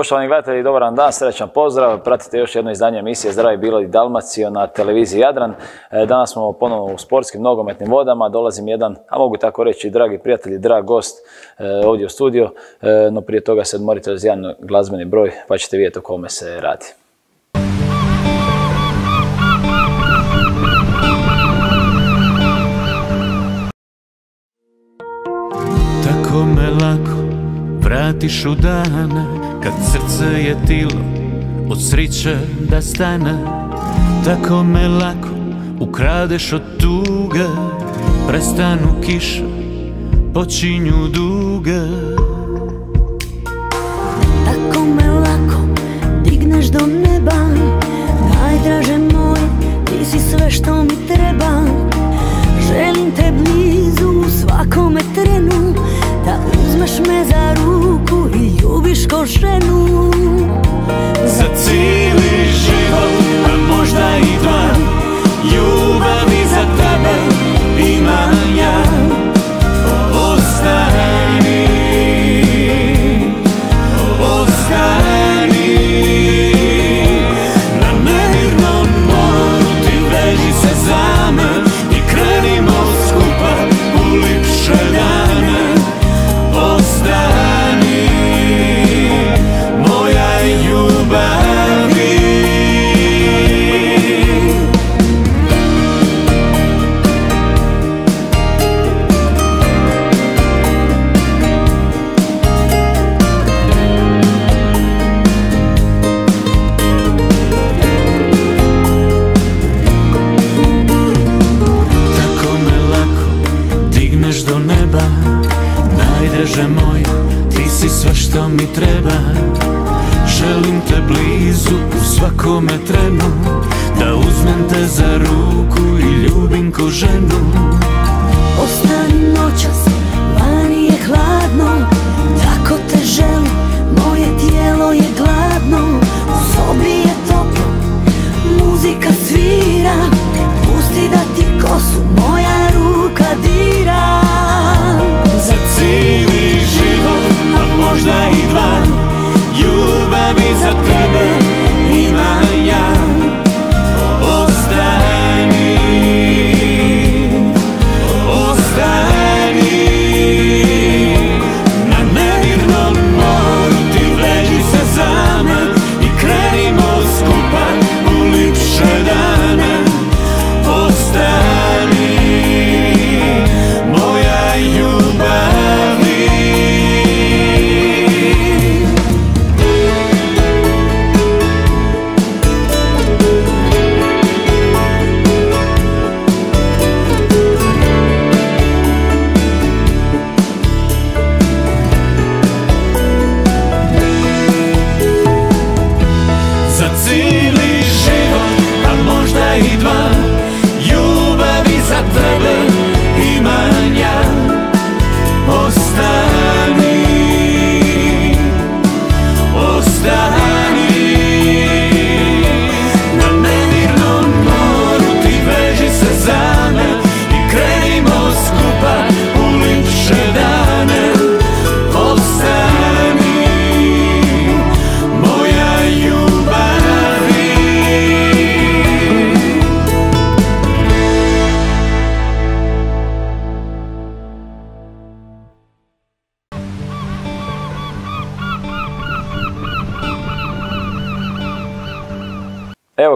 Poštovani gledatelji, dobar vam dan, srećan pozdrav. Pratite još jedno izdanje emisije Zdravi bilo i Dalmacio na televiziji Jadran. E, danas smo ponovno u sportskim nogometnim vodama. Dolazim jedan, a mogu tako reći, dragi prijatelji, drag gost e, ovdje u studio. E, no prije toga se odmorite uz jedan glazbeni broj, pa ćete vidjeti o kome se radi. Tako me lako vratiš u dane Kad srce je tilo od sriće da stane. Tako me lako ukradeš od tuge Prestanu kiše, počinju duge. Tako me lako digneš do neba Najdraže moje, ti si sve što mi treba. Želim te blizu u svakome trenu uzmeš me za ruku i ljubiš ko ženu. Za cijeli život, a možda i dva Ljubavi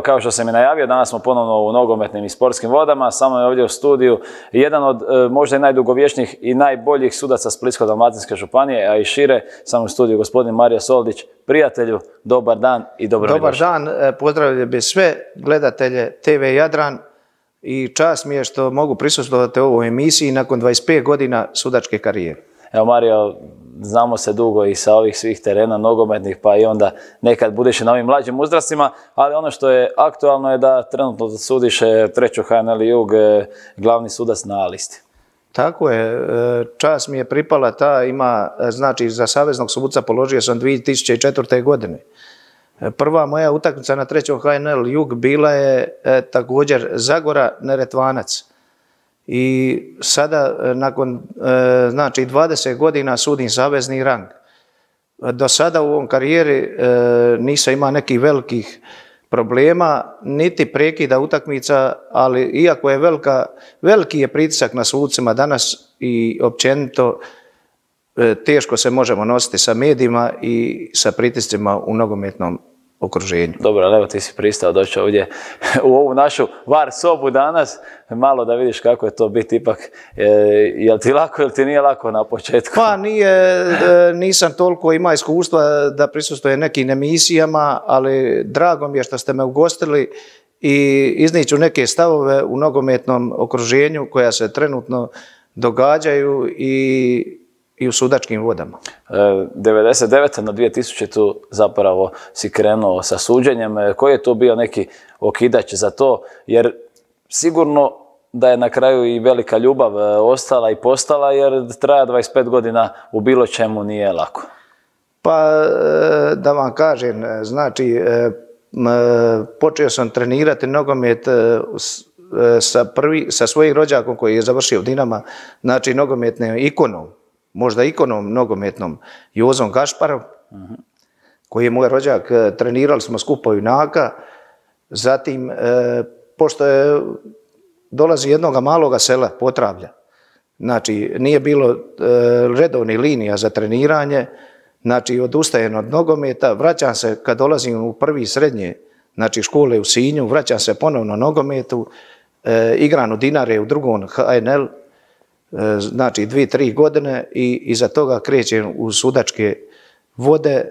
kao što sam i najavio, danas smo ponovno u nogometnim i sportskim vodama. Samo je ovdje u studiju jedan od e, možda i najdugovječnijih i najboljih sudaca Splitsko-dalmatinske županije, a i šire, samo u studiju gospodin Mario Soldić. Prijatelju, dobar dan i dobro Dobar dan, e, pozdravljam bi sve gledatelje TV Jadran i čast mi je što mogu prisustvovati ovoj emisiji nakon 25 godina sudačke karijere. Evo Mario, znamo se dugo i sa ovih svih terena nogometnih, pa i onda nekad budeš na ovim mlađim uzrastima, ali ono što je aktualno je da trenutno sudiš treću HNL Jug, e, glavni sudac na listi. Tako je, e, čast mi je pripala ta, ima, e, znači za saveznog suca položio sam 2004. godine. Prva moja utakmica na trećom HNL Jug bila je također Zagora Neretvanac. I sada, e, nakon e, znači 20 godina sudim savezni rang. Do sada u ovom karijeri e, nisam imao nekih velikih problema, niti prekida utakmica, ali iako je velika, veliki je pritisak na sucima danas i općenito teško se možemo nositi sa medijima i sa pritiscima u nogometnom okruženju. Dobro, ali evo ti si pristao doći ovdje u ovu našu var sobu danas, malo da vidiš kako je to biti ipak, e, jel ti lako ili ti nije lako na početku? Pa nije, e, nisam toliko ima iskustva da prisustujem nekim emisijama, ali drago mi je što ste me ugostili i izniću neke stavove u nogometnom okruženju koja se trenutno događaju i i u sudačkim vodama. 99. E, na 2000. tu zapravo si krenuo sa suđenjem. E, koji je to bio neki okidač za to? Jer sigurno da je na kraju i velika ljubav e, ostala i postala jer traja 25 godina u bilo čemu nije lako. Pa da vam kažem, znači počeo sam trenirati nogomet sa, prvi, sa svojim rođakom koji je završio u Dinama, znači nogometne ikonom možda ikonom nogometnom Jozom Gašparom, koji je moj rođak, e, trenirali smo skupo junaka, zatim, e, pošto je dolazi jednoga maloga sela, Potravlja, znači nije bilo e, redovnih linija za treniranje, znači odustajem od nogometa, vraćam se kad dolazim u prvi srednje, znači škole u Sinju, vraćam se ponovno nogometu, igram u Dinare u drugom HNL, znači dvije, tri godine i iza toga krećem u sudačke vode. E,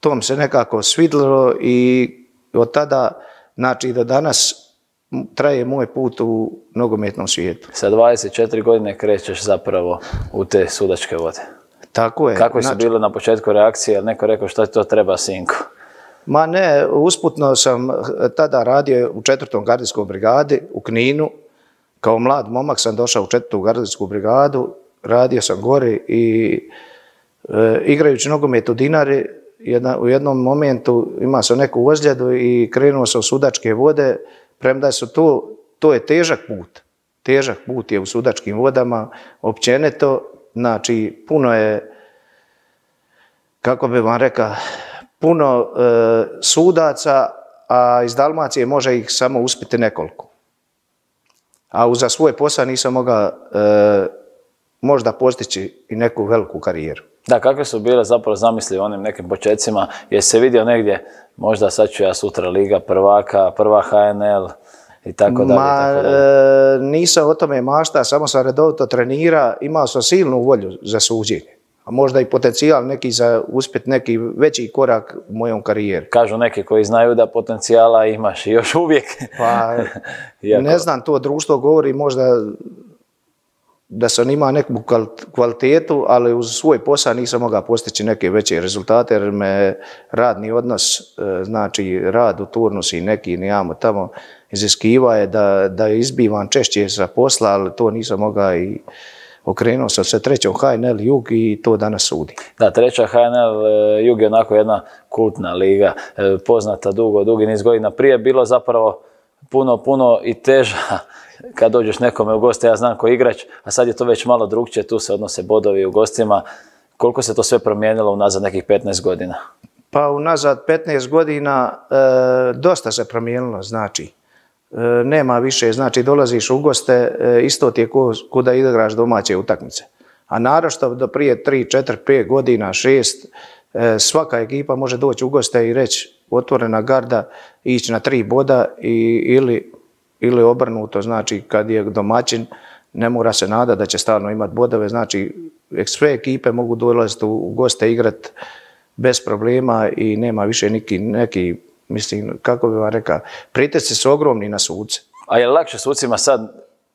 to mi se nekako svidlo i od tada, znači do danas traje moj put u nogometnom svijetu. Sa 24 godine krećeš zapravo u te sudačke vode. Tako je. Kako je znači, bilo na početku reakcije, jel neko rekao što to treba, sinko? Ma ne, usputno sam tada radio u četvrtom gardijskom brigadi u Kninu, kao mlad momak sam došao u četvrtu gardijsku brigadu, radio sam gore i e, igrajući nogomet u Dinari, u jednom momentu imao sam neku ozljedu i krenuo sam u sudačke vode, premda su to, to je težak put. Težak put je u sudačkim vodama, općenito, znači puno je, kako bi vam rekao, puno e, sudaca, a iz Dalmacije može ih samo uspjeti nekoliko a za svoj posao nisam mogao e, možda postići i neku veliku karijeru. Da, kakve su bile zapravo zamisli u onim nekim početcima? Je se vidio negdje, možda sad ću ja sutra Liga prvaka, prva HNL i tako dalje? Ma, e, nisam o tome mašta, samo sam redovito trenira, imao sam silnu volju za suđenje a možda i potencijal neki za uspjet neki veći korak u mojom karijeri. Kažu neki koji znaju da potencijala imaš i još uvijek. Pa, ne znam, to društvo govori možda da sam imao neku kvalitetu, ali uz svoj posao nisam mogao postići neke veće rezultate, jer me radni odnos, e, znači rad u turnusi neki nijamo tamo, iziskiva je da, da izbivam češće sa posla, ali to nisam mogao i okrenuo sam se trećom HNL Jug i to danas sudi. Da, treća HNL e, Jug je onako jedna kultna liga, e, poznata dugo, dugi niz godina. Prije bilo zapravo puno, puno i teža kad dođeš nekome u goste, ja znam ko igrač, a sad je to već malo drugčije, tu se odnose bodovi u gostima. Koliko se to sve promijenilo unazad nekih 15 godina? Pa unazad 15 godina e, dosta se promijenilo, znači. E, nema više, znači dolaziš u goste, e, isto ti je ko, igraš domaće utakmice. A narošto do prije 3, 4, 5 godina, 6, e, svaka ekipa može doći u goste i reći otvorena garda, ići na tri boda i, ili, ili obrnuto, znači kad je domaćin, ne mora se nada da će stalno imati bodove, znači sve ekipe mogu dolaziti u goste igrat bez problema i nema više neki, neki Mislim, kako bi vam rekao, pritisci su ogromni na suce. A je li lakše sucima sad,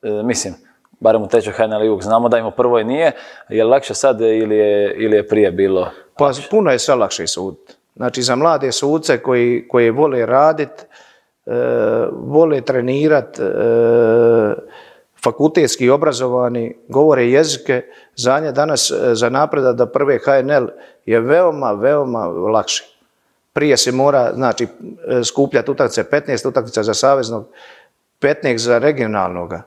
e, mislim, barem u trećoj HNL Jug, znamo da im u prvoj nije, je li lakše sad ili je, ili je prije bilo? Pa puno je sve lakše sud. Znači za mlade suce koji, koji vole radit, e, vole trenirat, e, fakultetski obrazovani, govore jezike, za nje danas e, za napredak do prve HNL je veoma, veoma lakše. Prije se mora znači, skupljati utakmice 15 utakmica za saveznog, 15 za regionalnoga.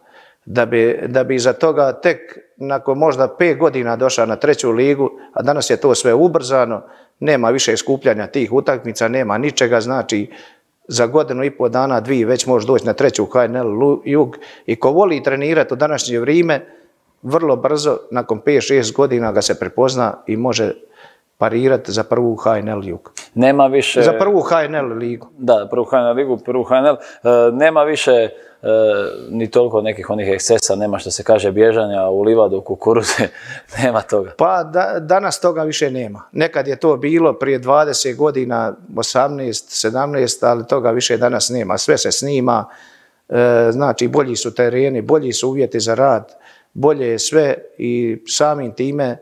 da bi, da bi iza toga tek nakon možda pet godina došao na treću ligu, a danas je to sve ubrzano, nema više skupljanja tih utakmica, nema ničega, znači za godinu i pol dana, dvije, već može doći na treću HNL jug i ko voli trenirati u današnje vrijeme, vrlo brzo, nakon 5-6 godina ga se prepozna i može parirati za prvu HNL jug. Nema više... Za prvu HNL ligu. Da, prvu HNL ligu, prvu HNL. E, nema više e, ni toliko nekih onih ekscesa, nema što se kaže bježanja u livadu, kukuruze, nema toga. Pa da, danas toga više nema. Nekad je to bilo prije 20 godina, 18, 17, ali toga više danas nema. Sve se snima, e, znači bolji su tereni, bolji su uvjeti za rad, bolje je sve i samim time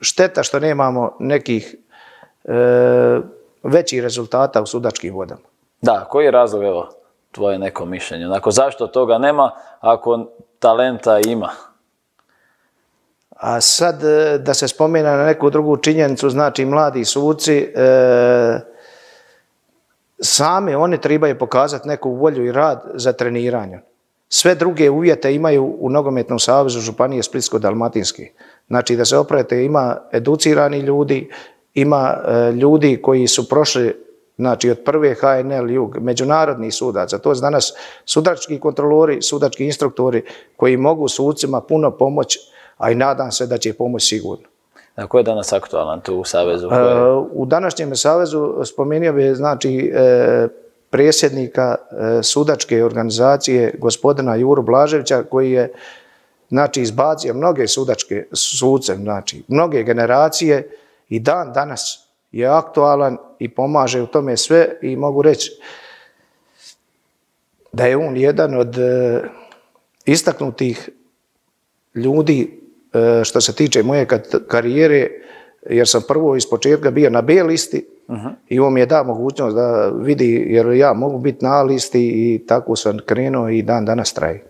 šteta što nemamo nekih e, većih rezultata u sudačkim vodama. Da, koji je razlog, evo, tvoje neko mišljenje? Onako, zašto toga nema ako talenta ima? A sad e, da se spomena na neku drugu činjenicu, znači mladi suci, e, sami oni trebaju pokazati neku volju i rad za treniranje. Sve druge uvjete imaju u Nogometnom savezu Županije Splitsko-Dalmatinski. Znači da se oprete, ima educirani ljudi, ima e, ljudi koji su prošli znači od prve HNL jug, međunarodni sudaca, to je danas sudački kontrolori, sudački instruktori koji mogu sucima puno pomoći, a i nadam se da će pomoći sigurno. A ko je danas aktualan tu u Savezu? E, u današnjem Savezu spomenuo bi znači, e, presjednika sudačke organizacije gospodina Juru Blaževića koji je znači izbacio mnoge sudačke suce, znači mnoge generacije i dan danas je aktualan i pomaže u tome sve i mogu reći da je on jedan od e, istaknutih ljudi e, što se tiče moje karijere, jer sam prvo iz početka bio na B listi i on mi je dao mogućnost da vidi jer ja mogu biti na listi i tako sam krenuo i dan danas traji.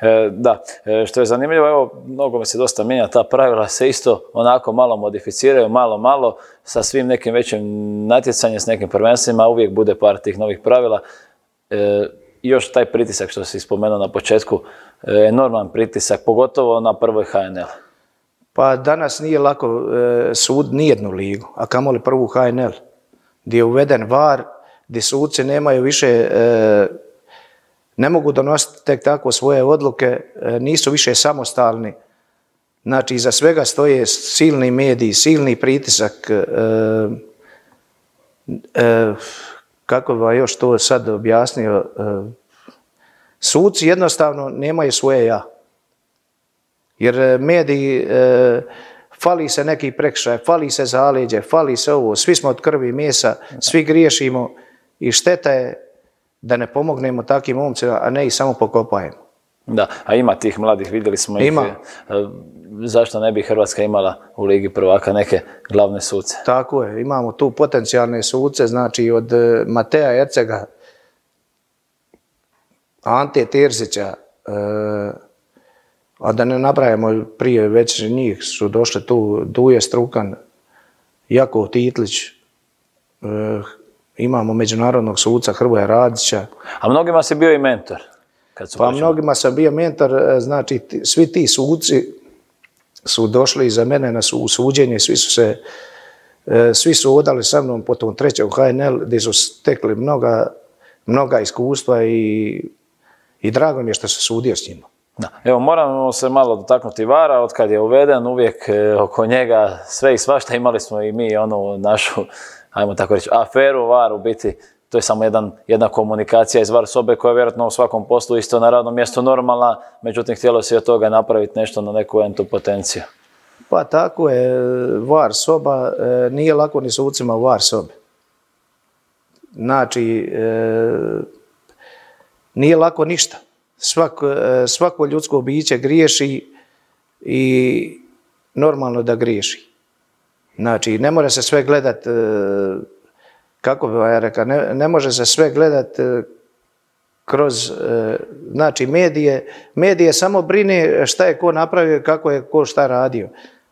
E, da, e, što je zanimljivo, evo, mnogo mi se dosta mijenja, ta pravila se isto onako malo modificiraju, malo, malo, sa svim nekim većim natjecanjem, s nekim prvenstvima, uvijek bude par tih novih pravila. E, još taj pritisak što si spomenuo na početku, enorman pritisak, pogotovo na prvoj HNL. Pa danas nije lako sud nijednu ligu, a kamoli prvu HNL, gdje je uveden VAR, gdje suci nemaju više ne mogu donositi tek tako svoje odluke, e, nisu više samostalni. Znači, iza svega stoje silni mediji, silni pritisak. E, e, kako bi još to sad objasnio? Suci jednostavno nemaju svoje ja. Jer mediji, fali se neki prekšaj, fali se zaleđe, fali se ovo, svi smo od krvi i mjesa, svi griješimo i šteta je da ne pomognemo takvim momcima, a ne i samo pokopajemo. Da, a ima tih mladih, vidjeli smo ima. ih. E, zašto ne bi Hrvatska imala u Ligi prvaka neke glavne suce? Tako je, imamo tu potencijalne suce, znači od e, Mateja Ercega, Ante Terzića, e, a da ne nabrajamo prije već njih su došli tu Duje Strukan, Jakov Titlić, imamo međunarodnog suca Hrvoja Radića. A mnogima si bio i mentor? Kad su pa mnogima sam bio mentor, e, znači svi ti suci su došli iza mene na suđenje, svi su se e, svi su odali sa mnom po tom trećem HNL gdje su stekli mnoga, mnoga iskustva i, i drago mi je što se sudio s njima. Da. Evo, moramo se malo dotaknuti Vara, od kad je uveden, uvijek e, oko njega sve i svašta imali smo i mi onu našu ajmo tako reći, aferu VAR u biti, to je samo jedan, jedna komunikacija iz VAR sobe koja je vjerojatno u svakom poslu isto na radnom mjestu normalna, međutim htjelo se od toga napraviti nešto na neku entu potenciju. Pa tako je, VAR soba, e, nije lako ni sucima u VAR sobi. Znači, e, nije lako ništa. Svako, e, svako ljudsko biće griješi i normalno da griješi. Znači, ne može se sve gledat, e, kako bi ja rekao, ne, može se sve gledat e, kroz, znači, medije. Medije samo brine šta je ko napravio, kako je ko šta radio.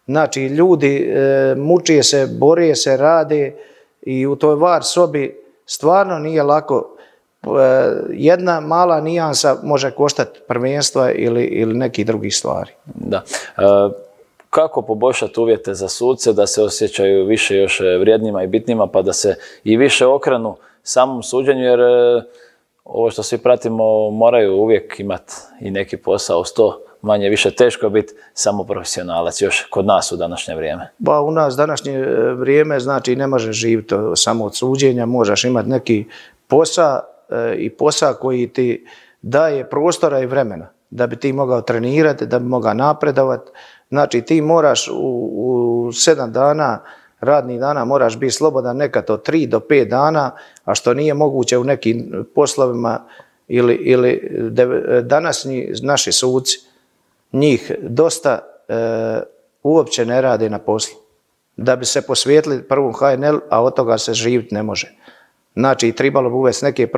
Znači, ljudi mučije se, borije se, rade i u toj var sobi stvarno nije lako jedna mala nijansa može koštati prvenstva ili, ili neki drugi stvari. Da. E, kako poboljšati uvjete za suce da se osjećaju više još vrijednima i bitnima pa da se i više okrenu samom suđenju jer e, ovo što svi pratimo moraju uvijek imati i neki posao sto manje više teško biti samo profesionalac još kod nas u današnje vrijeme. Ba, u nas današnje e, vrijeme znači ne možeš živjeti samo od suđenja, možeš imati neki posao e, i posao koji ti daje prostora i vremena da bi ti mogao trenirati, da bi mogao napredovati. Znači ti moraš u, u sedam dana radnih dana moraš biti slobodan nekad od 3 do 5 dana, a što nije moguće u nekim poslovima ili, ili danas naši suci, njih dosta e, uopće ne rade na poslu. Da bi se posvijetili prvom HNL, a od toga se živjeti ne može. Znači, trebalo bi uvesti neke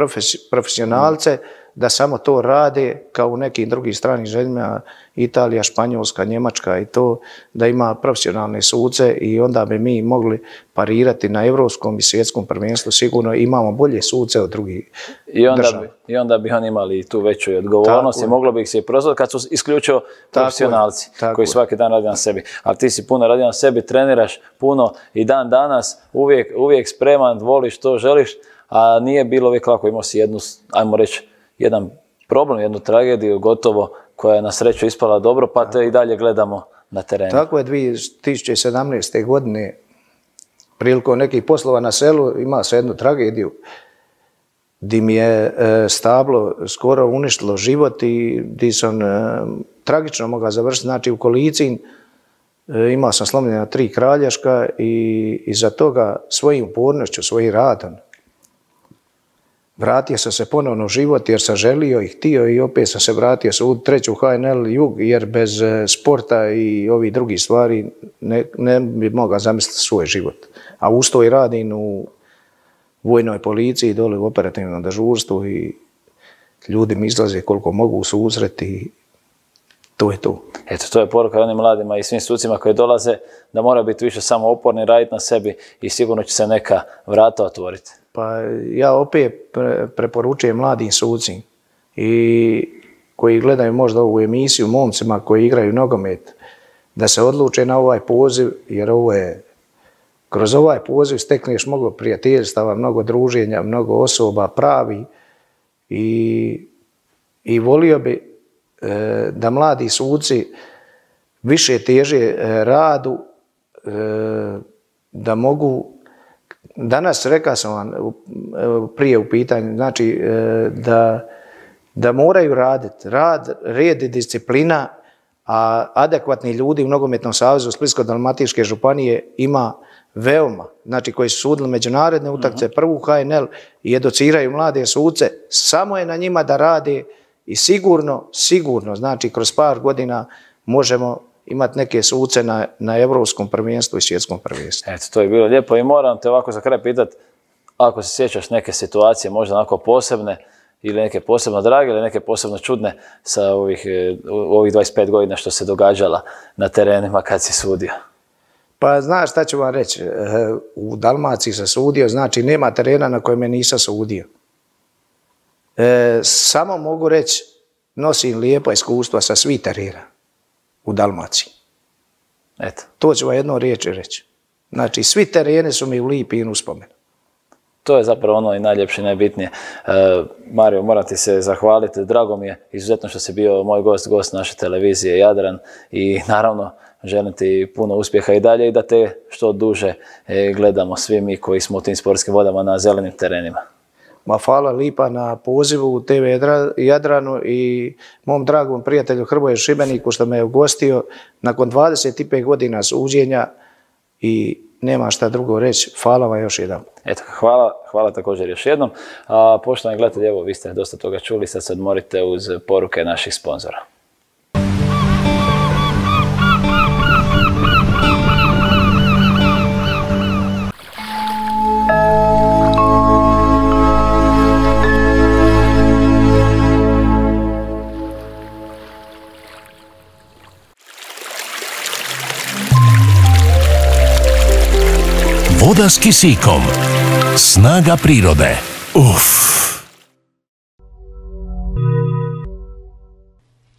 profesionalce da samo to rade kao u nekim drugim stranim zemljama, Italija, Španjolska, Njemačka i to, da ima profesionalne suce i onda bi mi mogli parirati na europskom i svjetskom prvenstvu. Sigurno imamo bolje suce od drugih I onda, bi, I onda bi oni imali tu veću odgovornost i moglo bi ih se i prozvati kad su isključivo profesionalci koji svaki dan radi na sebi. Ali ti si puno radi na sebi, treniraš puno i dan danas uvijek, uvijek spreman, voliš to, želiš, a nije bilo uvijek lako. Imao si jednu, ajmo reći, jedan problem, jednu tragediju gotovo koja je na sreću ispala dobro, pa te i dalje gledamo na terenu. Tako je 2017. godine prilikom nekih poslova na selu ima se jednu tragediju di mi je e, stablo skoro uništilo život i di sam e, tragično mogao završiti. Znači u kolicin e, imao sam slomljena tri kraljaška i iza toga svojim upornošću, svojim radom Vratio sam se ponovno u život jer sam želio i htio i opet sam se vratio u treću HNL jug jer bez e, sporta i ovih drugih stvari ne, ne bi mogao zamisliti svoj život. A uz to i radim u vojnoj policiji, dole u operativnom dežurstvu i ljudi mi izlaze koliko mogu u to je to. Eto, to je poruka onim mladima i svim sucima koji dolaze da mora biti više samo oporni, raditi na sebi i sigurno će se neka vrata otvoriti. Pa ja opet preporučujem mladim sucim i koji gledaju možda ovu emisiju, momcima koji igraju nogomet, da se odluče na ovaj poziv, jer ovo je, kroz ovaj poziv stekneš mnogo prijateljstava, mnogo druženja, mnogo osoba pravi i, i volio bi da mladi suci više teže e, radu, e, da mogu Danas rekao sam vam prije u pitanju, znači e, da, da moraju raditi. Rad, red i disciplina, a adekvatni ljudi u Nogometnom savezu Splitsko-Dalmatičke županije ima veoma, znači koji su sudili međunarodne utakce, mhm. prvu HNL i educiraju mlade suce, samo je na njima da rade i sigurno, sigurno, znači kroz par godina možemo imati neke suce na, na evropskom prvenstvu i svjetskom prvenstvu. Eto, to je bilo lijepo i moram te ovako za kraj pitati, ako se sjećaš neke situacije, možda onako posebne, ili neke posebno drage ili neke posebno čudne sa ovih, e, ovih 25 godina što se događala na terenima kad si sudio? Pa znaš šta ću vam reći, e, u Dalmaciji sam sudio, znači nema terena na kojem nisam sudio. E, samo mogu reći, nosim lijepa iskustva sa svih terena u Dalmaciji. Eto. To ću vam jedno riječi reći. Znači, svi tereni su mi u lipi i uspomen. To je zapravo ono i najljepše i najbitnije. E, Mario, moram ti se zahvaliti. Drago mi je izuzetno što si bio moj gost, gost naše televizije Jadran i naravno želim ti puno uspjeha i dalje i da te što duže e, gledamo svi mi koji smo u tim sportskim vodama na zelenim terenima. Ma hvala lipa na pozivu u TV Jadranu i mom dragom prijatelju Hrvoje Šibeniku što me je ugostio nakon 25 godina suđenja i nema šta drugo reći. Hvala vam još jednom. Eto, hvala, hvala također još jednom. A, poštovani gledatelji, evo vi ste dosta toga čuli, sad se odmorite uz poruke naših sponzora. s kisikom. Snaga prirode. Uf.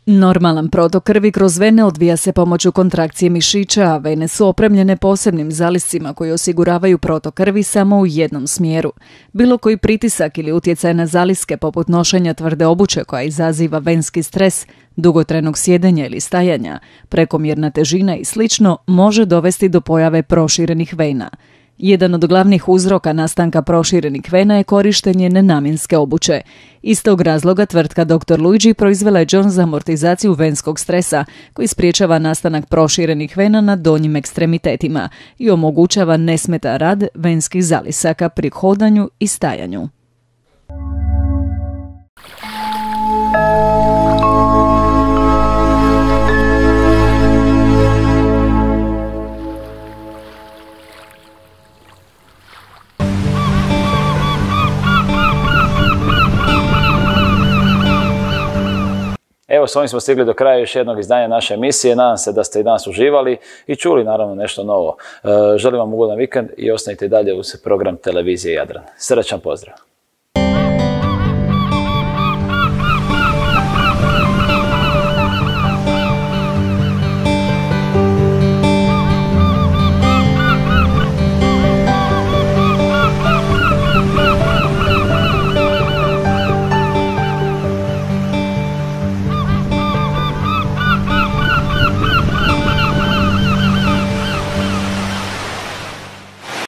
Normalan protok krvi kroz vene odvija se pomoću kontrakcije mišića, a vene su opremljene posebnim zaliscima koji osiguravaju protok krvi samo u jednom smjeru. Bilo koji pritisak ili utjecaj na zaliske poput nošenja tvrde obuće koja izaziva venski stres, dugotrenog sjedenja ili stajanja, prekomjerna težina i slično može dovesti do pojave proširenih vena. Jedan od glavnih uzroka nastanka proširenih vena je korištenje nenamjenske obuće. Iz tog razloga tvrtka Dr. Luigi proizvela je John za amortizaciju venskog stresa, koji spriječava nastanak proširenih vena na donjim ekstremitetima i omogućava nesmeta rad venskih zalisaka pri hodanju i stajanju. Evo, s ovim smo stigli do kraja još jednog izdanja naše emisije. Nadam se da ste i danas uživali i čuli naravno nešto novo. E, želim vam ugodan vikend i ostanite dalje uz program televizije Jadran. Srećan pozdrav!